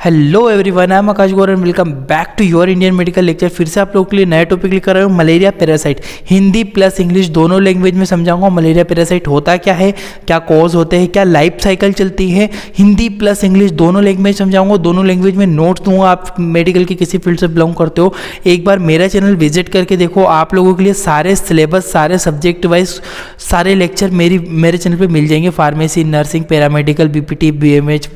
Hello everyone I am Akash Gaur and welcome back to your Indian medical lecture फिर से आप लोगों के लिए नया टॉपिक लेकर आया हूँ malaria parasite Hindi plus English दोनों लैंग्वेज में समझाऊँगा मलेरिया पैरासाइट होता क्या है, क्या कॉज होते हैं, क्या लाइफ साइकिल चलती है। हिंदी प्लस इंग्लिश दोनों लैंग्वेज समझाऊँगा, दोनों लैंग्वेज में नोट्स दूँगा। आप मेडिकल के किसी फ़ील्ड से बिलोंग करते हो। एक बार मेरा चैनल विज़िट करके देखो, आप लोगों के लिए सारे सिलेबस सारे सब्जेक्ट वाइज सारे लेक्चर मेरी, मेरे चैनल पर मिल जाएँगे। Pharmacy nursing paramedical B P T B M H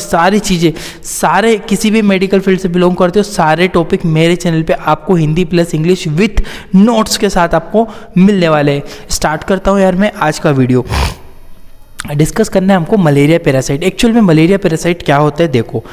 सारी चीज़ें सारे किसी भी मेडिकल फ़ील्ड से बिलोंग करते हो, सारे टॉपिक मेरे चैनल पे आपको Hindi plus English with notes के साथ आपको मिलने वाले हैं। स्टार्ट करता हूँ यार मैं आज का वीडियो डिस्कस करना है हमको मलेरिया पैरासाइट एक्चुअल में मलेरिया पैरासाइट क्या होता है, देखो।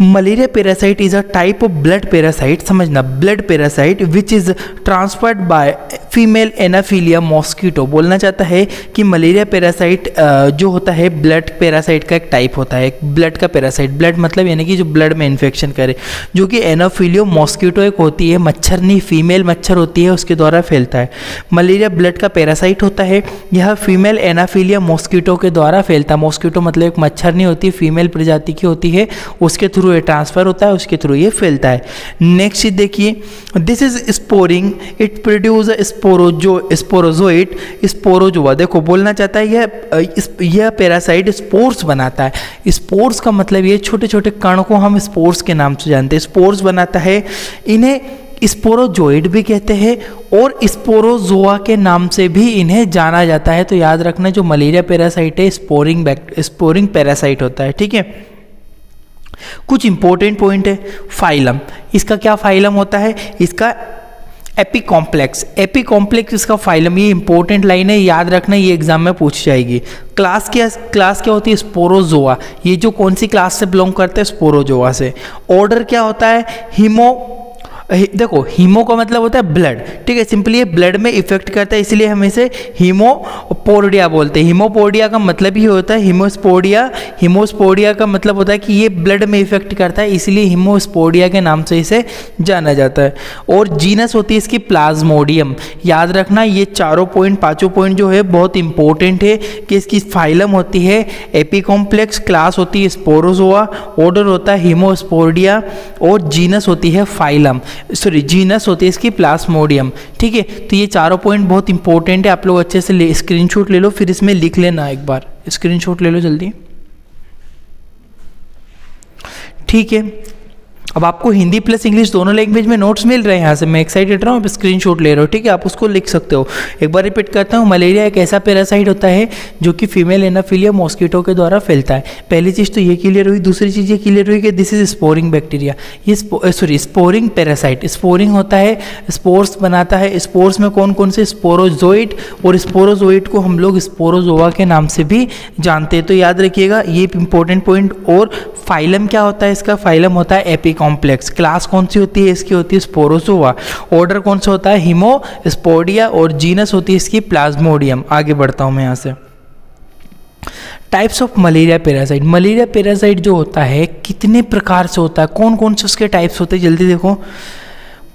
Malaria parasite is a type of blood parasite समझना blood parasite which is transferred by female Anopheles mosquito बोलना चाहता है कि मलेरिया पैरासाइट जो होता है, ब्लड पैरासाइट का एक टाइप होता है ब्लड का पैरासाइट। ब्लड मतलब यानी कि जो ब्लड में इन्फेक्शन करे, जो कि एनाफीलियो मॉस्किटो एक होती है मच्छरनी फीमेल मच्छर होती है, उसके द्वारा फैलता है। मलेरिया ब्लड का पैरासाइट होता है, यह फीमेल एनाफीलिया मॉस्किटो के द्वारा फैलता है। मॉस्किटो मतलब एक मच्छर नहीं होती फीमेल प्रजाति की होती है, उसके थ्रू थ्रू ये ट्रांसफ़र होता है, उसके थ्रू ये फैलता है। नेक्स्ट चीज़ देखिए this is sporing it produce sporozo sporozoite sporozoa देखो, बोलना चाहता है, यह यह पैरासाइट स्पोर्स बनाता है। स्पोर्स का मतलब ये छोटे छोटे कण को हम स्पोर्स के नाम से जानते हैं। स्पोर्स बनाता है, इन्हें स्पोरोजोइड भी कहते हैं और स्पोरोजोआ के नाम से भी इन्हें जाना जाता है। तो याद रखना, जो मलेरिया पैरासाइट है स्पोरिंग स्पोरिंग पैरासाइट होता है, ठीक है? कुछ इंपॉर्टेंट पॉइंट है फाइलम इसका क्या फाइलम होता है? इसका एपी कॉम्प्लेक्स एपी कॉम्प्लेक्स इसका फाइलम ये इंपॉर्टेंट लाइन है, याद रखना ये एग्ज़ाम में पूछ जाएगी. क्लास क्या क्लास क्या होती है? स्पोरोजोआ ये जो कौन सी क्लास से बिलोंग करते हैं? स्पोरोजोआ से. ऑर्डर क्या होता है? हिमो देखो, हीमो का मतलब होता है ब्लड ठीक है? सिंपली ये ब्लड में इफ़ेक्ट करता है, इसलिए हम इसे हीमोपोडिया बोलते हैं। हीमोपोडिया का मतलब ही होता है हीमोस्पोडिया। हीमोस्पोडिया का मतलब होता है कि ये ब्लड में इफ़ेक्ट करता है, इसलिए हीमोस्पोडिया के नाम से इसे जाना जाता है। और जीनस होती है इसकी प्लाज्मोडियम याद रखना, ये चारों पॉइंट पाँचों पॉइंट जो है, बहुत इंपॉर्टेंट है कि इसकी फाइलम होती है एपीकॉम्प्लेक्स क्लास होती है स्पोरोजोआ ऑर्डर होता है हीमोस्पोर्डिया और जीनस होती है फाइलम सॉरी जीनस होती है इसकी प्लास्मोडियम ठीक है? तो ये चारों पॉइंट बहुत इंपॉर्टेंट है, आप लोग अच्छे से स्क्रीन स्क्रीनशॉट ले लो, फिर इसमें लिख लेना एक बार। स्क्रीनशॉट ले लो जल्दी। ठीक है? अब आपको हिंदी प्लस इंग्लिश दोनों लैंग्वेज में नोट्स मिल रहे हैं यहाँ से। मैं एक्साइटेड रहा हूँ स्क्रीन शॉट ले रहा हूँ, ठीक है? आप उसको लिख सकते हो। एक बार रिपीट करता हूँ मलेरिया एक ऐसा पैरासाइट होता है जो कि फीमेल एनाफिलिया मॉस्किटो के द्वारा फैलता है। पहली चीज़ तो ये क्लियर हुई, दूसरी चीज़ ये क्लियर हुई कि दिस इज़ स्पोरिंग बैक्टीरिया ये सॉरी स्पोरिंग पैरासाइट स्पोरिंग होता है स्पोर्स बनाता है। स्पोर्स में कौन कौन से स्पोरोजोइट और स्पोरोजोइट को हम लोग स्पोरोजोवा के नाम से भी जानते हैं। तो याद रखिएगा, ये इंपॉर्टेंट पॉइंट और फाइलम क्या होता है इसका? फाइलम होता है एपिक कॉम्प्लेक्स क्लास कौन सी होती है? इसकी होती है स्पोरोसोवा ऑर्डर कौन सा होता है? हिमो स्पोडिया और जीनस होती है इसकी प्लाज्मोडियम आगे बढ़ता हूँ मैं यहाँ से. Types of malaria parasite malaria parasite जो होता है, कितने प्रकार से होता है? कौन कौन से उसके टाइप्स होते हैं? जल्दी देखो.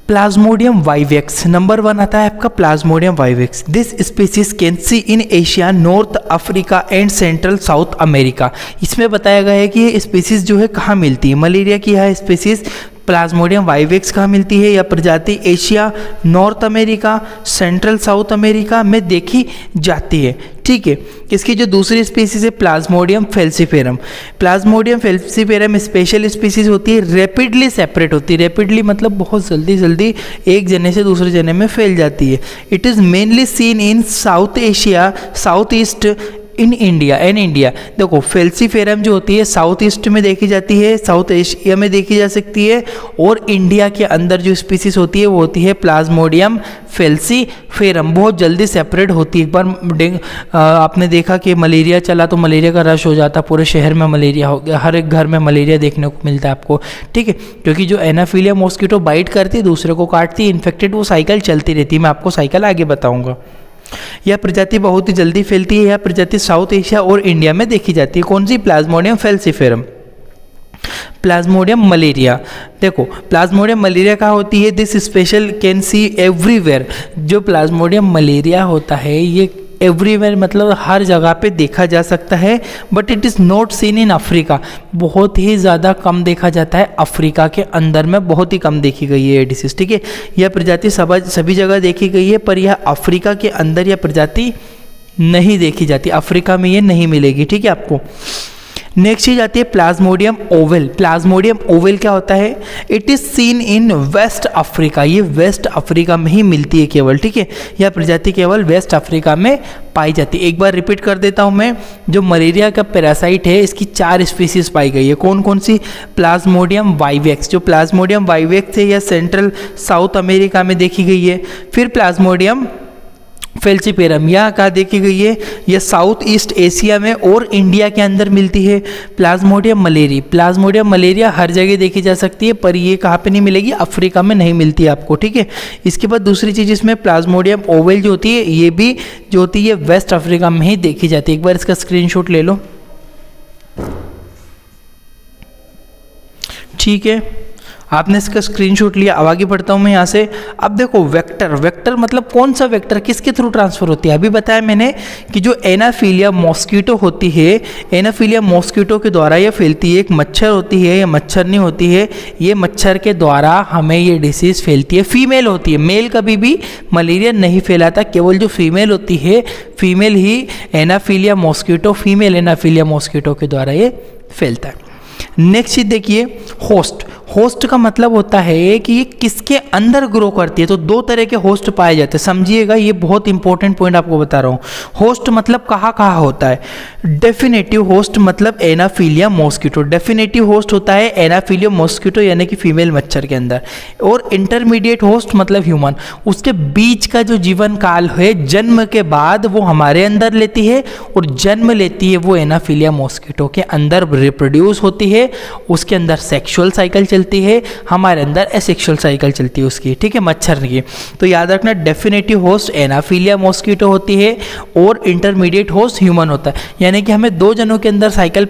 प्लाज्मोडियम वाइवेक्स नंबर वन आता है आपका plasmodium vivax this species can see in Asia north Africa and central south America इसमें बताया गया है कि ये स्पीसीज जो है कहाँ मिलती है? मलेरिया की यह स्पीसीज प्लाज्मोडियम वाइवेक्स कहाँ मिलती है? यह प्रजाति Asia north America central south America में देखी जाती है। ठीक है, इसकी जो दूसरी स्पीसीज है plasmodium falciparum plasmodium falciparum special species होती है रैपिडली सेपरेट होती है. रैपिडली मतलब बहुत जल्दी जल्दी एक जने से दूसरे जने में फैल जाती है. It is mainly seen in south Asia south east in India in India देखो फेल्सीफेरम जो होती है साउथ ईस्ट में देखी जाती है साउथ एशिया में देखी जा सकती है, और इंडिया के अंदर जो स्पीसीज होती है, वो होती है प्लाज्मोडियम फेल्सीफेरम बहुत जल्दी सेपरेट होती है. एक बार आपने देखा कि मलेरिया चला तो मलेरिया का रश हो जाता, पूरे शहर में मलेरिया हो गया, हर एक घर में मलेरिया देखने को मिलता है आपको, ठीक है? क्योंकि जो एनाफीलिया मॉस्किटो बाइट करती है दूसरे को काटती है इन्फेक्टेड वो साइकिल चलती रहती है। मैं आपको साइकिल आगे बताऊँगा। यह प्रजाति बहुत ही जल्दी फैलती है, यह प्रजाति साउथ एशिया और इंडिया में देखी जाती है। कौन सी? प्लाज्मोडियम फेल्सिफेरम प्लाज्मोडियम मलेरिया देखो प्लाज्मोडियम मलेरिया कहाँ होती है? This special can see everywhere जो प्लाज्मोडियम मलेरिया होता है, ये एवरीवेयर मतलब हर जगह पे देखा जा सकता है but it is not seen in Africa बहुत ही ज़्यादा कम देखा जाता है अफ्रीका के अंदर में, बहुत ही कम देखी गई है ये डिसीज ठीक है? यह प्रजाति सभी जगह देखी गई है, पर यह अफ्रीका के अंदर यह प्रजाति नहीं देखी जाती। अफ्रीका में ये नहीं मिलेगी, ठीक है आपको? नेक्स्ट चीज़ आती है प्लाज्मोडियम ओवल प्लाज्मोडियम ओवल क्या होता है? It is seen in west Africa ये वेस्ट अफ्रीका में ही मिलती है केवल, ठीक है? यह प्रजाति केवल वेस्ट अफ्रीका में पाई जाती है। एक बार रिपीट कर देता हूँ मैं। जो मलेरिया का पैरासाइट है, इसकी चार स्पीसीज पाई गई है। कौन कौन सी? प्लाज्मोडियम वाइवेक्स जो प्लाज्मोडियम वाइवेक्स है, यह सेंट्रल साउथ अमेरिका में देखी गई है। फिर प्लाज्मोडियम फेल्सिपेरम यह कहा देखी गई है, यह साउथ ईस्ट एशिया में और इंडिया के अंदर मिलती है। प्लाज्मोडियम मलेरिया प्लाज्मोडियम मलेरिया हर जगह देखी जा सकती है, पर ये कहाँ पे नहीं मिलेगी? अफ्रीका में नहीं मिलती आपको, ठीक है? इसके बाद दूसरी चीज़ इसमें प्लाज्मोडियम ओवेल जो होती है, ये भी जो होती है वेस्ट अफ्रीका में ही देखी जाती है। एक बार इसका स्क्रीन ले लो। ठीक है? आपने इसका स्क्रीनशॉट लिया, अब आगे बढ़ता हूँ मैं यहाँ से। अब देखो वेक्टर वेक्टर मतलब कौन सा वेक्टर किसके थ्रू ट्रांसफ़र होती है? अभी बताया मैंने कि जो एनाफीलिया मॉस्किटो होती है एनाफीलिया मॉस्किटो के द्वारा ये फैलती है, एक मच्छर होती है या मच्छर नहीं होती है, ये मच्छर के द्वारा हमें ये डिसीज़ फैलती है। फीमेल होती है। मेल कभी भी मलेरिया नहीं फैलाता, केवल जो फीमेल होती है फीमेल ही anopheles mosquito female anopheles mosquito के द्वारा ये फैलता है। नेक्स्ट चीज़ देखिए होस्ट होस्ट का मतलब होता है कि ये किसके अंदर ग्रो करती है? तो दो तरह के होस्ट पाए जाते हैं। समझिएगा, ये बहुत इंपॉर्टेंट पॉइंट आपको बता रहा हूँ। होस्ट मतलब कहाँ कहाँ होता है? डेफिनेटिव होस्ट मतलब एनाफीलिया मॉस्किटो डेफिनेटिव होस्ट होता है एनाफीलिया मॉस्किटो यानी कि फीमेल मच्छर के अंदर। और इंटरमीडिएट होस्ट मतलब ह्यूमन उसके बीच का जो जीवन काल है, जन्म के बाद वो हमारे अंदर लेती है और जन्म लेती है वो एनाफीलिया मॉस्किटो के अंदर रिप्रोड्यूस होती है। उसके अंदर सेक्शुअल साइकिल चलती है, हमारे अंदर एसेक्सुअल साइकिल चलती है उसकी, ठीक है, मच्छर की। तो याद रखना डेफिनेटिव होस्ट एनाफीलिया मॉस्किटो होती है और इंटरमीडिएट होस्ट ह्यूमन होता है। यानी कि हमें दो जनों के अंदर साइकिल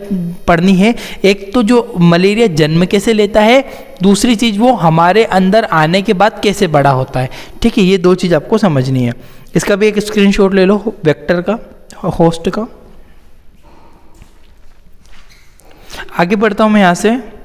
पढ़नी है। एक तो जो मलेरिया जन्म कैसे लेता है, दूसरी चीज़ वो हमारे अंदर आने के बाद कैसे बड़ा होता है। ठीक है, ये दो चीज़ आपको समझनी है। इसका भी एक स्क्रीनशॉट ले लो वेक्टर का होस्ट का। आगे बढ़ता हूँ मैं यहाँ से।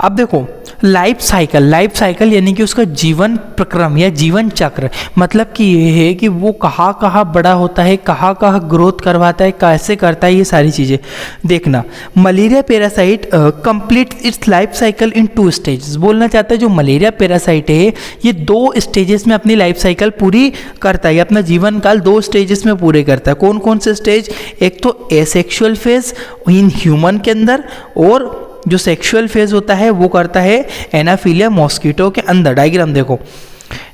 अब देखो लाइफ साइकिल लाइफ साइकिल यानी कि उसका जीवन प्रक्रम या जीवन चक्र मतलब कि ये है कि वो कहाँ कहाँ बड़ा होता है, कहाँ कहाँ ग्रोथ करवाता है, कैसे करता है, ये सारी चीज़ें। देखना malaria parasite complete its life cycle in two stages बोलना चाहता है जो मलेरिया पैरासाइट है, ये दो स्टेजेस में अपनी लाइफ साइकिल पूरी करता है अपना जीवन काल दो स्टेजेस में पूरे करता है। कौन कौन से स्टेज एक तो एसेक्सुअल फ़ेज़ इन ह्यूमन के अंदर और जो सेक्सुअल फ़ेज़ होता है वो करता है एनाफीलिया मॉस्किटो के अंदर। डायग्राम देखो।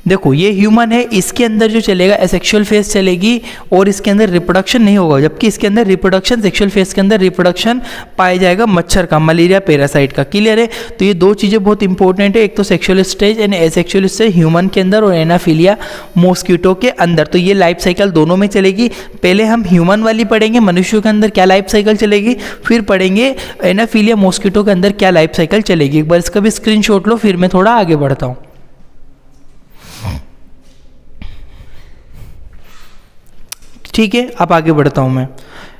देखो, ये ह्यूमन है, इसके अंदर जो चलेगा एसेक्सुअल फेस चलेगी, और इसके अंदर रिप्रोडक्शन नहीं होगा, जबकि इसके अंदर रिप्रोडक्शन सेक्सुअल फेस के अंदर रिप्रोडक्शन पाया जाएगा मच्छर का मलेरिया पैरासाइट का। क्लियर है? तो ये दो चीज़ें बहुत इंपॉर्टेंट है, एक तो sexual stage and asexual stage human के अंदर और एनाफीलिया मॉस्किटो के अंदर। तो ये लाइफ साइकिल दोनों में चलेगी। पहले हम ह्यूमन वाली पढ़ेंगे, मनुष्यों के अंदर क्या लाइफ साइकिल चलेगी, फिर पढ़ेंगे एनाफीलिया मॉस्किटो के अंदर क्या लाइफ साइकिल चलेगी। एक बार इसका भी स्क्रीन लो, फिर मैं थोड़ा आगे बढ़ता हूँ। ठीक है अब आगे बढ़ता हूँ मैं।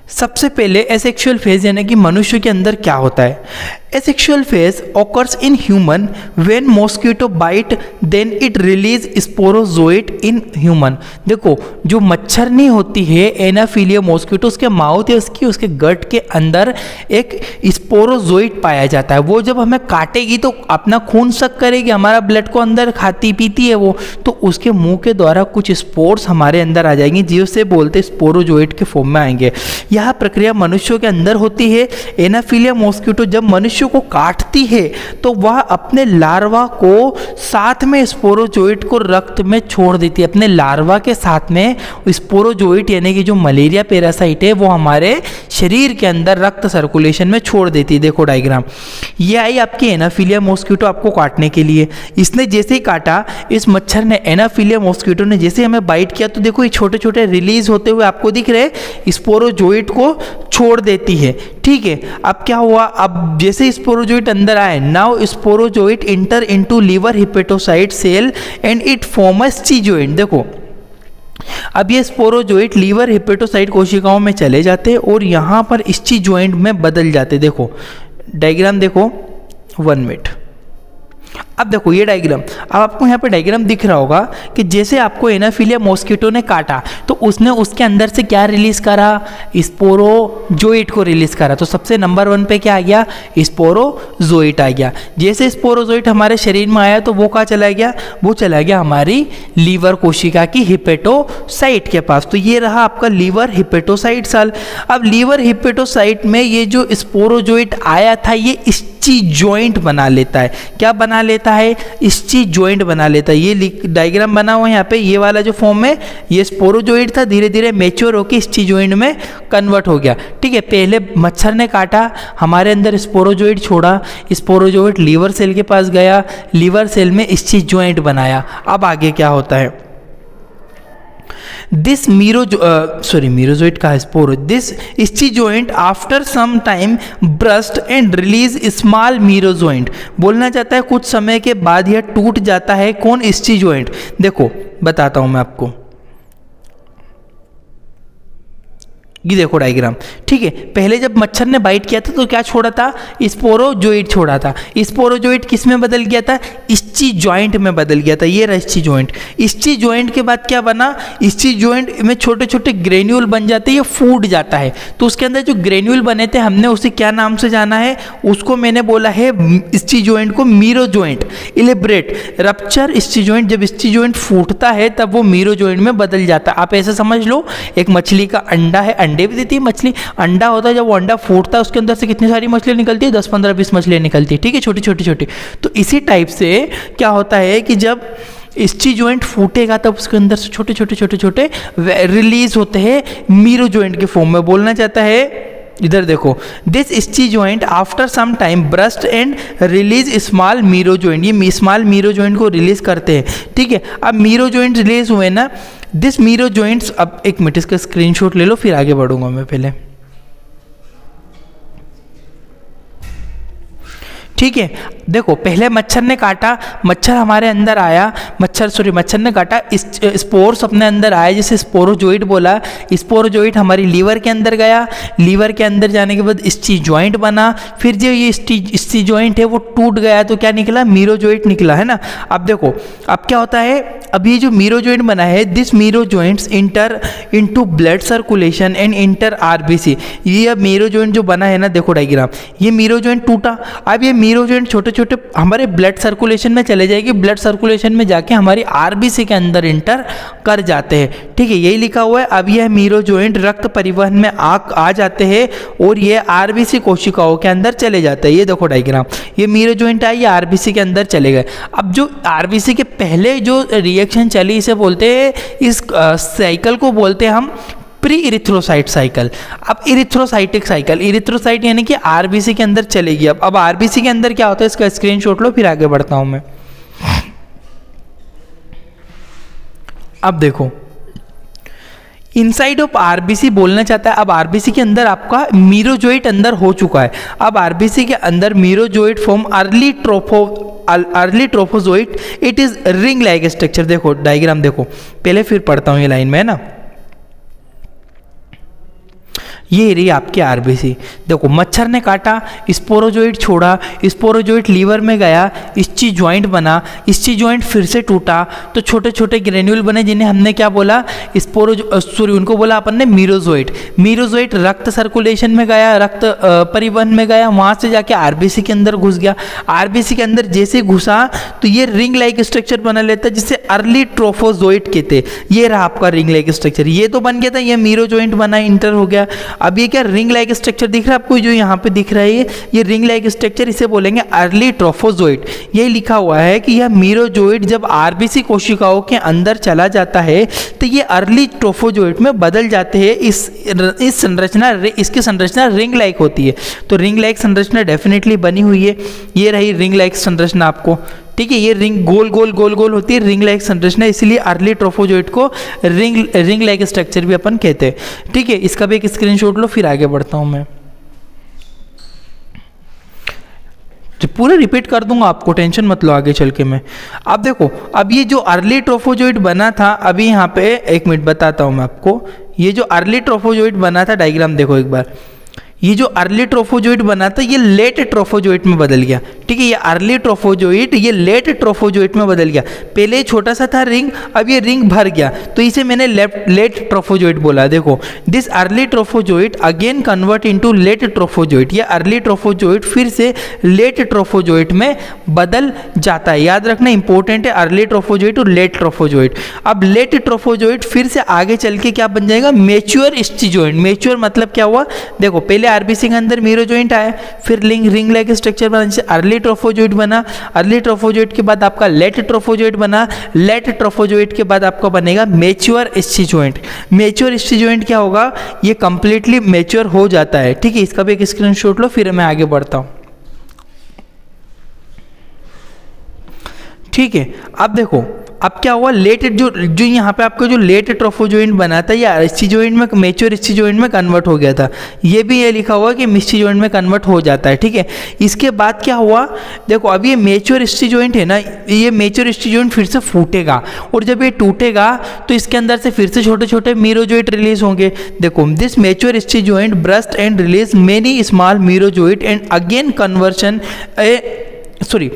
सबसे पहले एसेक्सुअल फ़ेज़ यानी कि मनुष्य के अंदर क्या होता है? Asexual phase occurs in human when mosquito bite then it release sporozoite in human देखो, जो मच्छर नहीं होती है एनाफीलिया मॉस्किटो उसके माउथ या उसकी, उसके गट के अंदर एक स्पोरोजोइट पाया जाता है। वो जब हमें काटेगी तो अपना खून सक करेगी, हमारा ब्लड को अंदर खाती पीती है वो तो उसके मुँह के द्वारा कुछ स्पोर्स हमारे अंदर आ जाएँगे जिससे बोलते स्पोरोजोइट के फॉर्म में आएँगे। यह प्रक्रिया मनुष्यों के अंदर होती है। एनाफीलिया मॉस्किटो जब मनुष्य को काटती है तो वह अपने लार्वा को साथ में स्पोरोजोइट को रक्त में छोड़ देती है। अपने लार्वा के साथ में स्पोरोजोइट, यानी कि जो मलेरिया पैरासाइट है, वो हमारे शरीर के अंदर रक्त सर्कुलेशन में छोड़ देती है। देखो डायग्राम ये आई आपकी एनाफीलिया मॉस्किटो आपको काटने के लिए। इसने जैसे ही काटा, इस मच्छर ने एनाफीलिया मॉस्किटो ने जैसे हमें बाइट किया तो देखो ये छोटे छोटे रिलीज़ होते हुए आपको दिख रहे, स्पोरोजोइट को छोड़ देती है। ठीक है, अब क्या हुआ? अब जैसे स्पोरोजोइट अंदर आए now sporozoite enter into liver hepatocyte cell and it form a चीजोइट देखो, अब ये स्पोरोजोइट लीवर हिपेटोसाइट कोशिकाओं में चले जाते और यहाँ पर इस्ची ज्वाइंट में बदल जाते। देखो डायग्राम देखो वन मिनट अब देखो ये डायग्राम अब आपको यहाँ पे डायग्राम दिख रहा होगा कि जैसे आपको एनाफिलिया मॉस्किटो ने काटा तो उसने उसके अंदर से क्या रिलीज़ करा? स्पोरोजोइट को रिलीज़ करा। तो सबसे नंबर वन पे क्या आ गया? स्पोरो जोइट आ गया। जैसे स्पोरोजोइट हमारे शरीर में आया तो वो कहाँ चला गया? वो चला गया हमारी लीवर कोशिका की हिपेटोसाइट के पास। तो ये रहा आपका लीवर हिपेटोसाइट साल अब लीवर हिपेटोसाइट में ये जो स्पोरोजोइट आया था, ये इस्ची ज्वाइंट बना लेता है। क्या बना लेता है, इस चीज़ ज्वाइंट बना लेता है। ये डायग्राम बना हुआ है यहाँ पे, ये वाला जो फॉर्म है, ये स्पोरोजोइड था धीरे धीरे मेच्योर होकर इस चीज़ ज्वाइंट में कन्वर्ट हो गया। ठीक है, पहले मच्छर ने काटा, हमारे अंदर स्पोरोजोइड छोड़ा स्पोरोजोइट लीवर सेल के पास गया लीवर सेल में इस चीज़ ज्वाइंट बनाया। अब आगे क्या होता है? दिस मीरोज सॉरी मीरोजोइट का spore this schizont after some time burst and release small merozoite बोलना चाहता है कुछ समय के बाद यह टूट जाता है, कौन इस्टी ज्वाइंट देखो, बताता हूँ मैं आपको। ये देखो डायग्राम ठीक है, पहले जब मच्छर ने बाइट किया था तो क्या छोड़ा था? स्पोरोजोइट छोड़ा था। स्पोरोजोइट किसमें बदल गया था? इस्ची ज्वाइंट में बदल गया था। ये रहा इस्ची ज्वाइंट इस्ची ज्वाइंट के बाद क्या बना? इस्ची ज्वाइंट में छोटे छोटे ग्रेन्यूल बन जाते हैं, ये फूट जाता है। तो उसके अंदर जो ग्रेन्यूल बने थे, हमने उसे क्या नाम से जाना है? उसको मैंने बोला है इस्ची ज्वाइंट को merozoite elaborate rupture schizont जब इस्ची ज्वाइंट फूटता है, तब वो मीरो ज्वाइंट में बदल जाता। है आप ऐसे समझ लो, एक मछली का अंडा है, अंडे भी देती है, मछली। अंडा होता है, जब वो अंडा फूटता है, उसके अंदर से कितनी सारी मछलियाँ निकलती है? दस पंद्रह बीस मछलियाँ निकलती है। ठीक है छोटी छोटी। छोटी तो इसी टाइप से क्या होता है कि जब इस्ची ज्वाइंट फूटेगा, तब उसके अंदर से छोटे छोटे छोटे छोटे रिलीज़ होते हैं मीरो ज्वाइंट के फॉर्म में। बोलना चाहता है, इधर देखो this schizont after some time burst and release small merozoite ये स्मॉल मीरो ज्वाइंट को रिलीज़ करते हैं। ठीक है, अब मीरो ज्वाइंट रिलीज़ हुए ना दिस मीरो ज्वाइंट्स अब एक मिनट इसका स्क्रीनशॉट ले लो, फिर आगे बढ़ूँगा मैं पहले। ठीक है? देखो, पहले मच्छर ने काटा, मच्छर हमारे अंदर आया, मच्छर सॉरी मच्छर ने काटा, इस स्पोर्स अपने अंदर आया जिसे स्पोरोजोइट बोला स्पोरोजोइट हमारी लीवर के अंदर गया लीवर के अंदर जाने के बाद स्टी ज्वाइंट बना, फिर जो ये स्टी ज्वाइंट है, वो टूट गया तो क्या निकला? मीरोजोइट निकला, है ना? अब देखो, अब क्या होता है? अब ये जो मीरो बना है this merozoites enter into blood circulation and enter RBC ये अब मीरो ज्वाइंट जो बना है ना, देखो डाइग्राम ये मीरो ज्वाइंट टूटा, अब ये मीरो ज्वाइंट छोटे छोटे हमारे ब्लड सर्कुलेशन में चले जाएगी ब्लड सर्कुलेशन में जाके हमारी आरबीसी के अंदर इंटर कर जाते हैं। ठीक है, यही लिखा हुआ है, अब यह मीरो ज्वाइंट रक्त परिवहन में आ आ जाते हैं और ये आरबीसी कोशिकाओं के अंदर चले जाते हैं। ये देखो डायग्राम ये मीरो ज्वाइंट आई, ये आरबीसी के अंदर चले गए। अब जो आरबीसी के पहले जो रिएक्शन चली, इसे बोलते हैं, इस साइकिल को बोलते हैं हम प्री इरिथ्रोसाइट साइकिल अब इरिथ्रोसाइटिक साइकिल इरिथ्रोसाइट यानी कि आरबीसी के अंदर चलेगी। अब अब आरबीसी के अंदर क्या होता है? इसका स्क्रीनशॉट लो, फिर आगे बढ़ता हूँ मैं। अब देखो। इनसाइड ऑफ़ आरबीसी बोलना चाहता है, अब आरबीसी के अंदर आपका मीरोजोइट अंदर हो चुका है। अब आरबीसी के अंदर merozoite form early tropho early trophozoite it is ring like structure देखो डायग्राम देखो। पहले फिर पढ़ता हूँ ये लाइन में, है ना? ये रही आपकी आरबीसी देखो, मच्छर ने काटा स्पोरोजोइट छोड़ा स्पोरोजोइट लीवर में गया इस्ची ज्वाइंट बना इस्ची ज्वाइंट फिर से टूटा तो छोटे छोटे ग्रेन्यूल बने जिन्हें हमने क्या बोला? स्पोरो सॉरी उनको बोला अपन ने मीरोजोइट मीरोजोइट रक्त सर्कुलेशन में गया, रक्त परिवहन में गया, वहाँ से जाके आरबीसी के अंदर घुस गया। आरबीसी के अंदर जैसे घुसा तो ये रिंग लाइक स्ट्रक्चर बना लेता, जिसे अर्ली ट्रोफोजोइट कहते ये रहा आपका रिंग लाइक स्ट्रक्चर ये तो बन गया था, ये मीरो ज्वाइंट बना इंटर हो गया। अब ये क्या रिंग लाइक स्ट्रक्चर दिख रहा है आपको? जो यहाँ पे दिख रहा है ये रिंग लाइक स्ट्रक्चर इसे बोलेंगे अर्ली ट्रोफोजोइड ये लिखा हुआ है कि यह मीरोजोइड जब आरबीसी कोशिकाओं के अंदर चला जाता है तो ये अर्ली ट्रोफोजोइड में बदल जाते हैं। इस इस संरचना इसकी संरचना रिंग लाइक होती है। तो रिंग लाइक संरचना डेफिनेटली बनी हुई है। ये रही रिंग लाइक संरचना आपको। ठीक है, ये रिंग गोल गोल गोल गोल होती है रिंग लाइक संरचना, इसलिए अर्ली ट्रोफोजोइट को रिंग रिंग लाइक स्ट्रक्चर भी अपन कहते हैं। ठीक है, इसका भी एक स्क्रीनशॉट लो, फिर आगे बढ़ता हूँ मैं। पूरा रिपीट कर दूँगा आपको टेंशन मत लो आगे चल के मैं। अब देखो, अब ये जो अर्ली ट्रोफोजोइड बना था, अभी यहाँ पे एक मिनट बताता हूँ मैं आपको। ये जो अर्ली ट्रोफोजोइड बना था डायग्राम देखो एक बार। ये जो अर्ली ट्रोफोजोइट बना था, ये लेट ट्रोफोजोइट में बदल गया। ठीक है, ये अर्ली ट्रोफोजोइट ये लेट ट्रोफोजोइट में बदल गया। पहले छोटा सा था रिंग अब ये रिंग भर गया। तो इसे मैंने लेफ़्ट लेट ट्रोफोजोइट बोला। देखो this early trophozoite again convert into late trophozoite ये अर्ली ट्रोफोजोइट फिर से लेट ट्रोफोजोइट में बदल जाता है। याद रखना इंपॉर्टेंट है अर्ली ट्रोफोजोइट और लेट ट्रोफोजोइट अब लेट ट्रोफोजोइट फिर से आगे चल के क्या बन जाएगा? मेच्योर स्टीजोइट मेच्योर मतलब क्या हुआ? देखो, पहले आरबीसी के अंदर मीरो जॉइंट आया, फिर लिंग रिंग लाइक स्ट्रक्चर बना, जैसे अर्ली ट्रोफोजोइट बना अर्ली ट्रोफोजोइट के बाद आपका लेट ट्रोफोजोइट बना लेट ट्रोफोजोइट के बाद आपका बनेगा mature schizont mature schizont क्या होगा? ये कंप्लीटली मेच्योर हो जाता है, ठीक है? इसका भी एक स्क्रीन लो, फिर मैं आगे बढ़ता हूँ। ठीक है? अब देखो अब क्या हुआ? लेट जो जो यहाँ पे आपका जो लेट ट्रोफोजोइंट बना था, या ज्वाइंट में मेच्योर स्टीजोइंट में कन्वर्ट हो गया था, ये भी ये लिखा हुआ कि मिस्टीजोइंट में कन्वर्ट हो जाता है, ठीक है? इसके बाद क्या हुआ? देखो, अब ये मेच्योर स्टीजोइंट है ना, ये मेच्योर स्टीजोइंट फिर से फूटेगा, और जब ये टूटेगा तो इसके अंदर से फिर से छोटे छोटे मीरो मीरोजोइट रिलीज़ होंगे। देखो this mature schizont burst and release many small Miro merozoite and again conversion sorry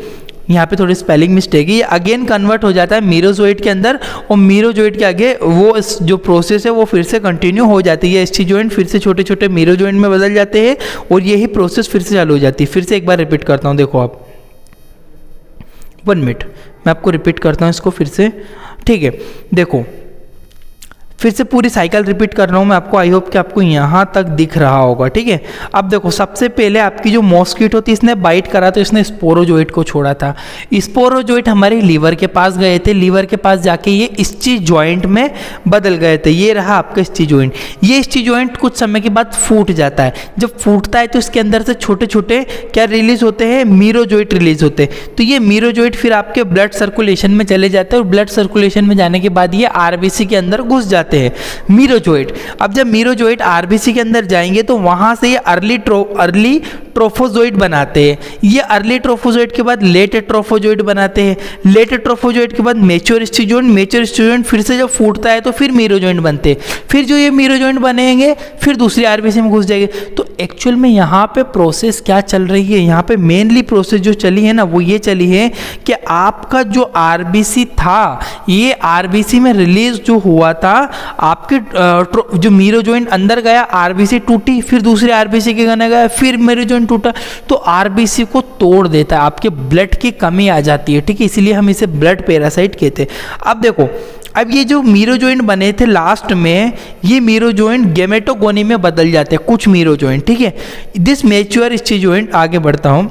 यहाँ पे थोड़ी स्पेलिंग मिस्टेक है। ये अगेन कन्वर्ट हो जाता है मीरोजोइट के अंदर और मीरोजोइट के आगे वो जो प्रोसेस है वो फिर से कंटिन्यू हो जाती है। एस जॉइंट फिर से छोटे छोटे मीरोजोइंट में बदल जाते हैं और यही प्रोसेस फिर से चालू हो जाती है। फिर से एक बार रिपीट करता हूँ, देखो आप। वन मिनट मैं आपको रिपीट करता हूँ इसको फिर से। ठीक है, देखो। फिर से पूरी साइकिल रिपीट कर रहा हूँ मैं आपको। आई होप कि आपको यहाँ तक दिख रहा होगा, ठीक है? अब देखो, सबसे पहले आपकी जो मॉस्किटो थी, इसने बाइट करा तो इसने स्पोरोजोइट को छोड़ा था। स्पोरोजोइट हमारे लीवर के पास गए थे। लीवर के पास जाके ये स्टी जॉइंट में बदल गए थे। ये रहा आपका स्टी जॉइंट ये स्टी जॉइंट कुछ समय के बाद फूट जाता है। जब फूटता है तो इसके अंदर से छोटे छोटे क्या रिलीज़ होते हैं? मीरोजोइट रिलीज़ होते हैं। तो ये मीरोजोइट फिर आपके ब्लड सर्कुलेशन में चले जाते हैं और ब्लड सर्कुलेशन में जाने के बाद ये आरबीसी के अंदर घुस जाते जाते हैं। मीरोजोइट अब जब मीरोजोइट आरबीसी के अंदर जाएँगे तो वहाँ से ये अर्ली ट्रो अर्ली ट्रोफोजोइट बनाते हैं। ये अर्ली ट्रोफोजोइट के बाद लेट ट्रोफोजोइट बनाते हैं। लेट ट्रोफोजोइट के बाद मेच्योर स्टीजोइंट मेच्योर स्टीजोइंट फिर से जब फूटता है तो फिर मीरोजोइंट बनते हैं। फिर जो ये मीरोजोइंट बनेंगे, फिर दूसरी आरबीसी में घुस जाएँगे। तो एक्चुअल में यहाँ पे प्रोसेस क्या चल रही है? यहाँ पे मेनली प्रोसेस जो चली है ना, वो ये चली है कि आपका जो आरबीसी था, ये आरबीसी में रिलीज़ जो हुआ था, आपके जो मीरो जॉइंट अंदर गया, आरबीसी टूटी, फिर दूसरे आरबीसी के गाने गया, फिर मीरो जॉइंट टूटा तो आरबीसी को तोड़ देता है। आपके ब्लड की कमी आ जाती है, ठीक है? इसीलिए हम इसे ब्लड पैरासाइट कहते हैं। अब देखो, अब ये जो मीरो जॉइंट बने थे लास्ट में, ये मीरो जॉइंट गेमेटोगोनी में बदल जाते हैं, कुछ मीरो जॉइंट ठीक है? दिस मेच्योर स्टी जॉइंट आगे बढ़ता हूँ।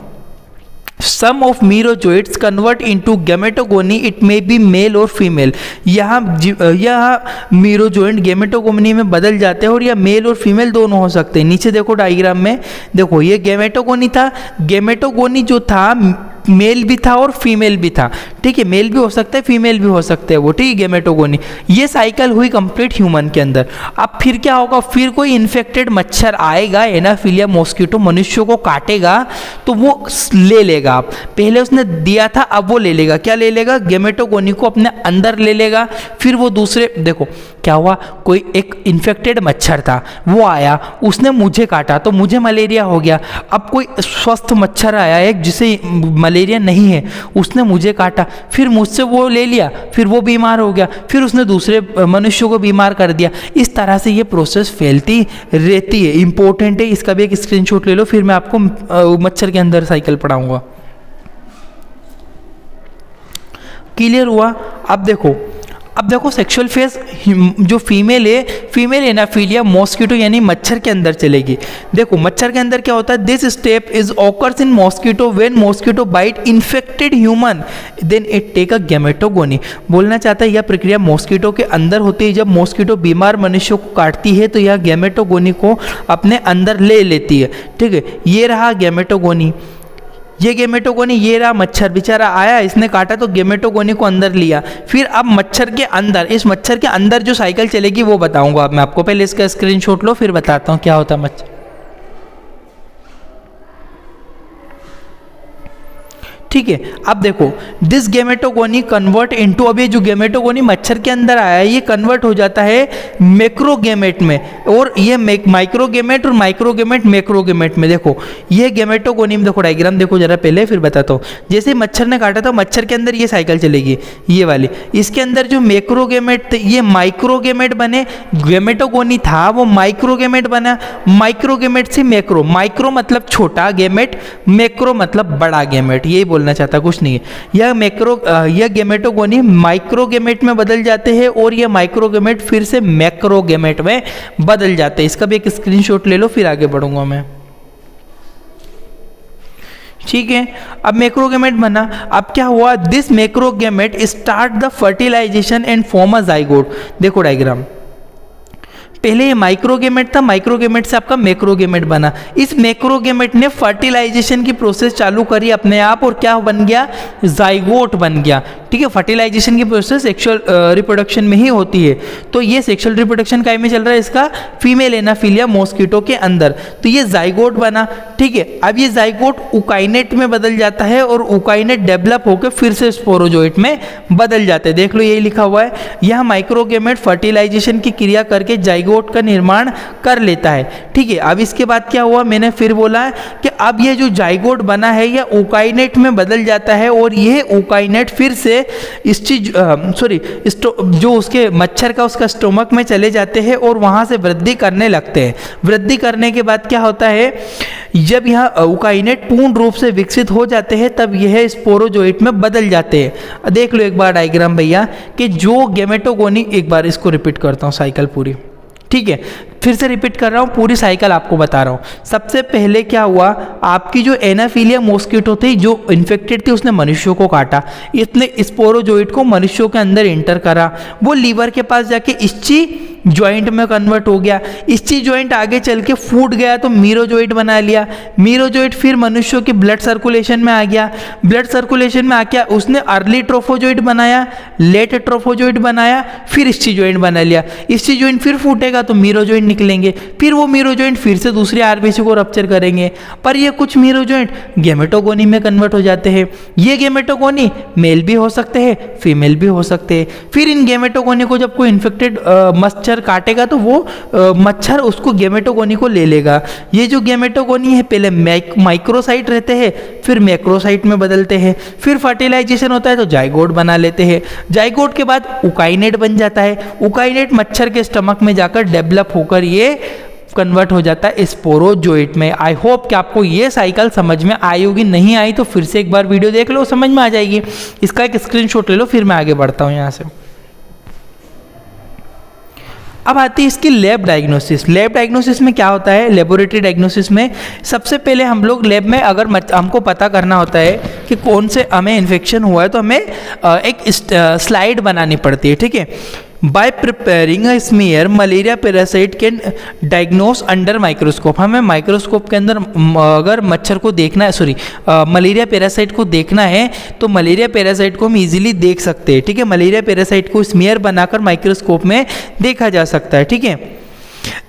Some of merozoites convert into gametogony it may be male और फीमेल यहाँ यह मीरोजोइंट गेमेटोगोनी में बदल जाते हैं और यह मेल और फीमेल दोनों हो सकते हैं। नीचे देखो डायग्राम में। देखो, ये गेमेटोगोनी था। गेमेटोगोनी जो था मेल भी था और फीमेल भी था। ठीक है, मेल भी हो सकता है, फीमेल भी हो सकते हैं वो, ठीक है, गेमेटोगोनी। ये साइकिल हुई कंप्लीट ह्यूमन के अंदर। अब फिर क्या होगा? फिर कोई इन्फेक्टेड मच्छर आएगा, एनाफिलिया, मॉस्किटो, मनुष्य को काटेगा तो वो ले लेगा। आप पहले उसने दिया था, अब वो ले लेगा। क्या ले लेगा? गेमेटोगोनी को अपने अंदर ले लेगा। फिर वो दूसरे, देखो क्या हुआ? कोई एक इन्फेक्टेड मच्छर था। वो आया, उसने मुझे काटा तो मुझे मलेरिया हो गया। अब कोई स्वस्थ मच्छर आया एक, जिसे मलेरिया नहीं है, उसने मुझे काटा। फिर मुझसे वो ले लिया, फिर वो बीमार हो गया। फिर उसने दूसरे मनुष्य को बीमार कर दिया। इस तरह से ये प्रोसेस फैलती रहती है। इंपॉर्टेंट है, इसका भी एक स्क्रीनशॉट ले लो, फिर मैं आपको मच्छर के अंदर साइकिल पढ़ाऊँगा। क्लियर हुआ? अब देखो अब देखो सेक्सुअल फ़ेज़ जो फीमेल है फीमेल एनाफीलिया मॉस्किटो यानी मच्छर के अंदर चलेगी। देखो, मच्छर के अंदर क्या होता है? This step is occurs in mosquito when mosquito bite infected human then it take a gametogony बोलना चाहता है, यह प्रक्रिया मॉस्किटो के अंदर होती है। जब मॉस्किटो बीमार मनुष्यों को काटती है तो यह गेमेटोगोनी को अपने अंदर ले लेती है। ठीक है? ये रहा गेमेटोगोनी ये गेमेटोकोनी ये रहा मच्छर, बेचारा आया, इसने काटा तो गेमेटोकोनी को अंदर लिया। फिर अब मच्छर के अंदर, इस मच्छर के अंदर जो साइकिल चलेगी वो बताऊँगा अब मैं आपको। पहले इसका स्क्रीनशॉट लो, फिर बताता हूँ क्या होता है मच्छर ठीक है, अब देखो दिस गेमेटोगोनी कन्वर्ट इनटू अब जो गेमेटोगोनी मच्छर के अंदर आया है ये कन्वर्ट हो जाता है मैक्रोगेमेट में, और ये माइक्रोगेमेट और माइक्रोगेमेट मैक्रोगेमेट में, देखो, ये गेमेटोगोनी में, देखो डायग्राम देखो जरा पहले, फिर बताता हूँ। जैसे मच्छर ने काटा था, मच्छर के अंदर ये साइकिल चलेगी, ये वाली। इसके अंदर जो मैक्रोगेमेट ये माइक्रोगेमेट बने गेमेटोगोनी था, वो माइक्रोगेमेट बना माइक्रोगेमेट से मैक्रो माइक्रो मतलब छोटा गेमेट मैक्रो मतलब बड़ा गेमेट यही बोलना चाहता, कुछ नहीं है। यह मैक्रो यह गेमेटोगोनी माइक्रोगेमेट में बदल जाते हैं और यह माइक्रोगेमेट फिर से मैक्रोगेमेट में बदल जाते हैं। इसका भी एक स्क्रीनशॉट ले लो, फिर आगे बढ़ूँगा मैं। ठीक है? अब मैक्रोगेमेट बना। अब क्या हुआ? This macrogamete start the fertilization and form a zygote देखो डायग्राम पहले ये माइक्रोगेमेट था माइक्रोगेमेट से आपका मैक्रोगेमेट बना। इस मैक्रोगेमेट ने फर्टिलाइजेशन की प्रोसेस चालू करी अपने आप और क्या बन गया? जाइगोट बन गया। ठीक है फर्टिलाइजेशन की प्रोसेस सेक्सुअल रिप्रोडक्शन में ही होती है। तो ये सेक्सुअल रिप्रोडक्शन का में चल रहा है इसका फीमेल एनाफिलिया मॉस्किटो के अंदर। तो ये जाइगोट बना, ठीक है, अब ये जाइगोट उकाइनेट में बदल जाता है और उकाइनेट डेवलप होकर फिर से स्पोरोजोइट में बदल जाते हैं। देख लो, यही लिखा हुआ है। यह माइक्रोगेमेट फर्टिलाइजेशन की क्रिया करके जाइगोट का निर्माण कर लेता है। ठीक है, अब इसके बाद क्या हुआ? मैंने फिर बोला है कि अब ये जो जाइगोट बना है, यह उकाइनेट में बदल जाता है और यह उकाइनेट फिर से इस चीज़ सॉरी जो उसके मच्छर का उसका स्टोमक में चले जाते हैं और वहाँ से वृद्धि करने लगते हैं। वृद्धि करने के बाद क्या होता है, जब यह उकाइनेट पूर्ण रूप से विकसित हो जाते हैं, तब यह स्पोरोजोइट में बदल जाते हैं। देख लो एक बार डायग्राम भैया, कि जो गेमेटोगोनी एक बार इसको रिपीट करता हूँ साइकिल पूरी। ठीक है? फिर से रिपीट कर रहा हूँ, पूरी साइकिल आपको बता रहा हूँ। सबसे पहले क्या हुआ, आपकी जो एनाफीलिया मॉस्किटो थी, जो इन्फेक्टेड थी, उसने मनुष्यों को काटा। इसने स्पोरोजोइट को मनुष्यों के अंदर इंटर करा। वो लीवर के पास जाके इच्छी ज्वाइंट में कन्वर्ट हो गया। इच्छी ज्वाइंट आगे चल के फूट गया तो मीरो ज्वाइंट बना लिया। मीरो ज्वाइंट फिर मनुष्यों की ब्लड सर्कुलेशन में आ गया। ब्लड सर्कुलेशन में आके उसने अर्ली ट्रोफोजोइट बनाया लेट ट्रोफोजोइट बनाया, फिर इच्छी ज्वाइंट बना लिया। इच्छी ज्वाइंट फिर फूटेगा तो मीरो ज्वाइंट निकलेंगे। फिर वो मीरो ज्वाइंट फिर से दूसरे आरबीसी को रप्चर करेंगे। पर ये कुछ मीरो ज्वाइंट गेमेटोगोनी में कन्वर्ट हो जाते हैं। ये गेमेटोगोनी मेल भी हो सकते हैं फीमेल भी हो सकते हैं। फिर इन गेमेटोगोनी को जब कोई इन्फेक्टेड मच्छर काटेगा तो वो मच्छर उसको गेमेटोगोनी को ले लेगा। ये जो गेमेटोगोनी है, पहले माइक्रोसाइट रहते हैं, फिर मैक्रोसाइट में बदलते हैं, फिर फर्टिलाइजेशन होता है तो जाइगोट बना लेते हैं। जाइगोट के बाद उकाइनेट बन जाता है। उकाइनेट मच्छर के स्टमक में जाकर डेवलप होकर ये कन्वर्ट हो जाता है स्पोरोजोइट में। आई होप कि आपको ये साइकिल समझ में आई होगी, नहीं आई तो फिर से एक बार वीडियो देख लो, समझ में आ जाएगी। इसका एक स्क्रीनशॉट ले लो, फिर मैं आगे बढ़ता हूँ यहाँ से। अब आती है इसकी लैब डायग्नोसिस लैब डायग्नोसिस में क्या होता है? लेबोरेटरी डायग्नोसिस में सबसे पहले हम लोग लैब में अगर हमको पता करना होता है कि कौन से हमें इन्फेक्शन हुआ है तो हमें एक स्लाइड बनानी पड़ती है, ठीक है? By preparing a smear malaria parasite can diagnose under microscope हमें माइक्रोस्कोप के अंदर अगर मच्छर को देखना है सॉरी मलेरिया पैरासाइट को देखना है तो मलेरिया पैरासाइट को हम इजीली देख सकते हैं, ठीक है? मलेरिया पैरासाइट को स्मीयर बनाकर माइक्रोस्कोप में देखा जा सकता है, ठीक है?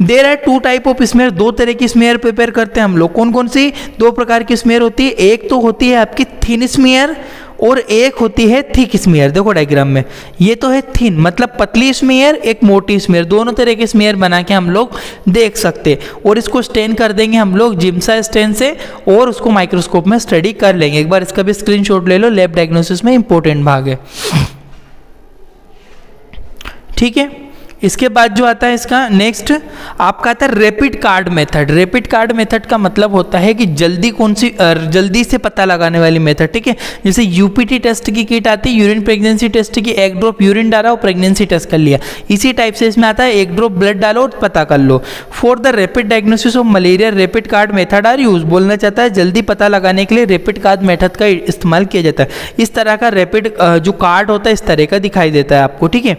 There are two type of smear दो तरह की स्मेयर प्रिपेयर करते हैं हम लोग। कौन कौन सी? दो प्रकार की स्मेयर होती है। एक तो होती है आपकी थिन स्मेयर और एक होती है थिक स्मेयर देखो डायग्राम में। ये तो है थिन मतलब पतली स्मेयर एक मोटी स्मेयर दोनों तरह के स्मेयर बना के हम लोग देख सकते और इसको स्टेन कर देंगे हम लोग जिम्सा स्टेन से, और उसको माइक्रोस्कोप में स्टडी कर लेंगे। एक बार इसका भी स्क्रीनशॉट ले लो लैब डायग्नोसिस में इंपॉर्टेंट भाग है। ठीक है? इसके बाद जो आता है इसका नेक्स्ट आपका आता है rapid card method rapid card method का मतलब होता है कि जल्दी कौन सी जल्दी से पता लगाने वाली मेथड ठीक है? जैसे यूपीटी टेस्ट की किट आती है यूरिन प्रेगनेंसी टेस्ट की एक ड्रॉप यूरिन डाला और प्रेगनेंसी टेस्ट कर लिया. इसी टाइप से इसमें आता है एक ड्रॉप ब्लड डालो और पता कर लो. For the rapid diagnosis of malaria rapid card method are use बोलना चाहता है जल्दी पता लगाने के लिए रैपिड कार्ड मेथड का इस्तेमाल किया जाता है. इस तरह का रैपिड जो कार्ड होता है इस तरह का दिखाई देता है आपको, ठीक है?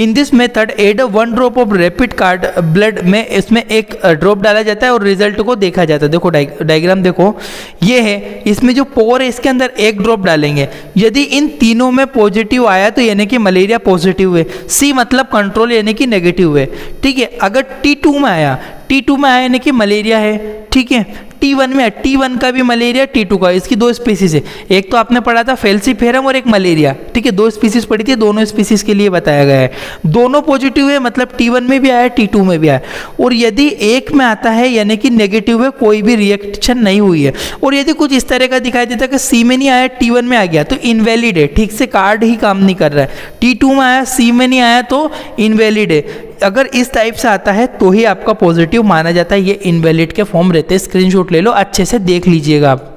In this method add one drop of rapid card blood में इसमें एक ड्रॉप डाला जाता है और रिज़ल्ट को देखा जाता है। देखो डायग्राम देखो। ये है, इसमें जो पोर है, इसके अंदर एक ड्रॉप डालेंगे। यदि इन तीनों में पॉजिटिव आया तो यानी कि मलेरिया पॉजिटिव है सी मतलब कंट्रोल यानी कि नेगेटिव है ठीक है, अगर टी में आया टू में आया, यानी कि मलेरिया है। ठीक है टी वन में टी वन का भी मलेरिया टी टू का। इसकी दो स्पीसीज है। एक तो आपने पढ़ा था फेल्सीफेरम और एक मलेरिया ठीक है, दो स्पीसीज पढ़ी थी, दोनों स्पीसीज के लिए बताया गया है। दोनों पॉजिटिव है मतलब टी वन में भी आया टी टू में भी आया। और यदि एक में आता है, यानी कि नेगेटिव है, कोई भी रिएक्शन नहीं हुई है। और यदि कुछ इस तरह का दिखाई देता है कि सी में नहीं आया टी वन में आ गया तो इनवैलिड है। ठीक से कार्ड ही काम नहीं कर रहा है। टी टू में आया सी में नहीं आया तो इनवैलिड है। अगर इस टाइप से आता है तो ही आपका पॉजिटिव माना जाता है। ये इनवैलिड के फॉर्म रहते हैं। स्क्रीनशॉट ले लो, अच्छे से देख लीजिएगा आप।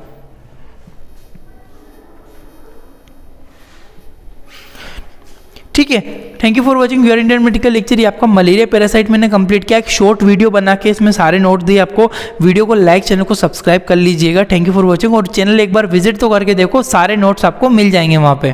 ठीक है। Thank you for watching your Indian medical lecture ये आपका मलेरिया पैरासाइट मैंने कंप्लीट किया। एक शॉर्ट वीडियो बना के इसमें सारे नोट दिए आपको। वीडियो को लाइक चैनल को सब्सक्राइब कर लीजिएगा। थैंक यू फॉर वॉचिंग और चैनल एक बार विज़िट तो करके देखो, सारे नोट्स आपको मिल जाएँगे वहाँ पे।